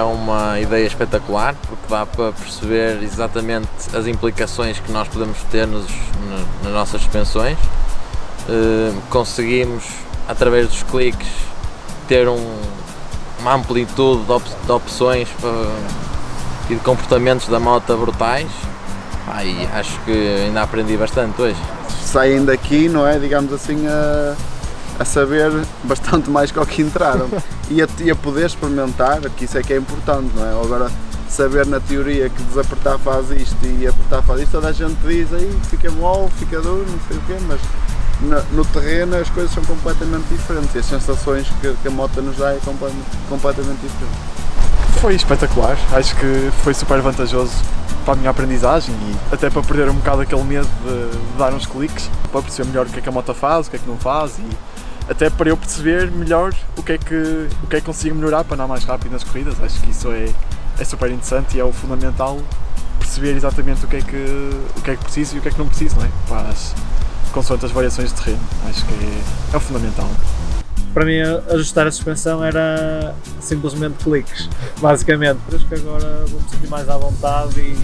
É uma ideia espetacular porque dá para perceber exatamente as implicações que nós podemos ter nos, nas nossas suspensões. Uh, conseguimos, através dos cliques, ter um, uma amplitude de, op de opções para, e de comportamentos da moto brutais. E acho que ainda aprendi bastante hoje. Saem daqui, não é? Digamos assim, a a saber bastante mais que ao que entraram e a, e a poder experimentar, que isso é que é importante, não é? Agora, saber na teoria que desapertar faz isto e apertar faz isto, toda a gente diz aí fica mole, fica duro, não sei o quê, mas no, no terreno as coisas são completamente diferentes e as sensações que, que a moto nos dá é completamente, completamente diferente. Foi espetacular, acho que foi super vantajoso para a minha aprendizagem e até para perder um bocado aquele medo de, de dar uns cliques, para perceber melhor o que é que a moto faz, o que é que não faz e até para eu perceber melhor o que é que, o que, é que consigo melhorar para andar mais rápido nas corridas. Acho que isso é, é super interessante e é o fundamental perceber exatamente o que é que, o que, é que preciso e o que é que não preciso, não é? Para as, consoante as variações de terreno. Acho que é, é o fundamental. Para mim, ajustar a suspensão era simplesmente cliques, basicamente. Isso que agora vou-me sentir mais à vontade e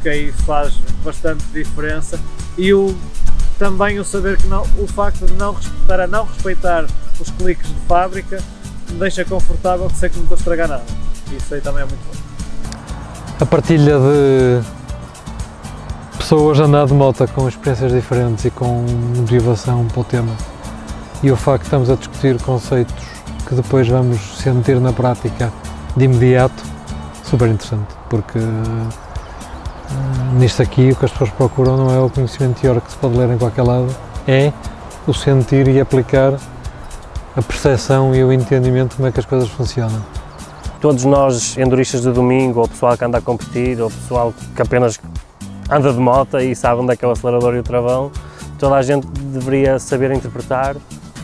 que aí faz bastante diferença. E o também o saber que não, o facto de não a não respeitar os cliques de fábrica me deixa confortável que sei que não estou a estragar nada. Isso aí também é muito bom. A partilha de pessoas a andar de moto com experiências diferentes e com motivação para o tema e o facto de estamos a discutir conceitos que depois vamos sentir na prática de imediato, super interessante, porque Nisto aqui, o que as pessoas procuram não é o conhecimento teórico que se pode ler em qualquer lado, é o sentir e aplicar a percepção e o entendimento de como é que as coisas funcionam. Todos nós, enduristas de domingo, ou pessoal que anda a competir, ou pessoal que apenas anda de moto e sabe onde é que é o acelerador e o travão, toda a gente deveria saber interpretar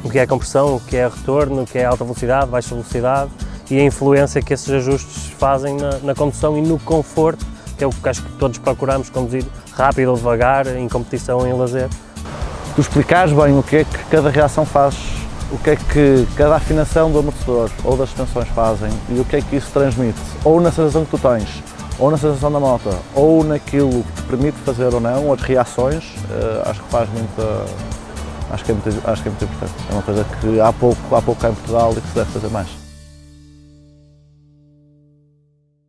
o que é compressão, o que é retorno, o que é alta velocidade, baixa velocidade e a influência que esses ajustes fazem na, na condução e no conforto que é o que acho que todos procuramos, conduzir rápido ou devagar, em competição em lazer. Tu explicares bem o que é que cada reação faz, o que é que cada afinação do amortecedor ou das suspensões fazem e o que é que isso transmite, ou na sensação que tu tens, ou na sensação da moto, ou naquilo que te permite fazer ou não, as reações, uh, acho que faz muita. Acho que, é muito, acho que é muito importante. É uma coisa que há pouco, há pouco cá em Portugal e que se deve fazer mais.